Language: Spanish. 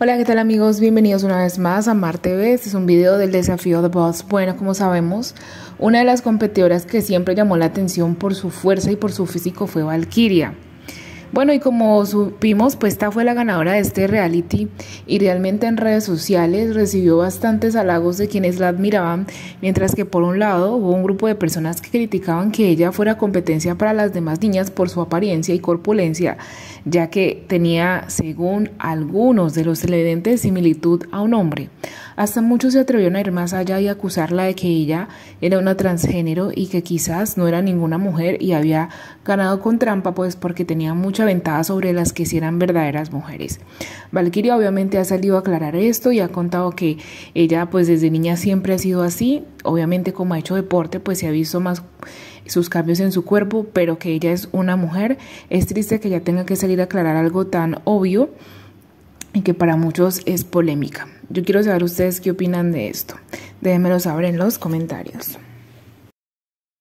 Hola, ¿qué tal amigos? Bienvenidos una vez más a Mar TV. Este es un video del desafío de Boss. Bueno, como sabemos, una de las competidoras que siempre llamó la atención por su fuerza y por su físico fue Valkyria. Bueno, y como supimos, pues esta fue la ganadora de este reality y realmente en redes sociales recibió bastantes halagos de quienes la admiraban, mientras que por un lado hubo un grupo de personas que criticaban que ella fuera competencia para las demás niñas por su apariencia y corpulencia, ya que tenía, según algunos de los televidentes, similitud a un hombre. Hasta muchos se atrevieron a ir más allá y acusarla de que ella era una transgénero y que quizás no era ninguna mujer y había ganado con trampa pues porque tenía mucha ventaja sobre las que sí eran verdaderas mujeres. Valkyria obviamente ha salido a aclarar esto y ha contado que ella pues desde niña siempre ha sido así, obviamente como ha hecho deporte pues se ha visto más sus cambios en su cuerpo, pero que ella es una mujer. Es triste que ella tenga que salir a aclarar algo tan obvio y que para muchos es polémica. Yo quiero saber ustedes qué opinan de esto. Déjenmelo saber en los comentarios.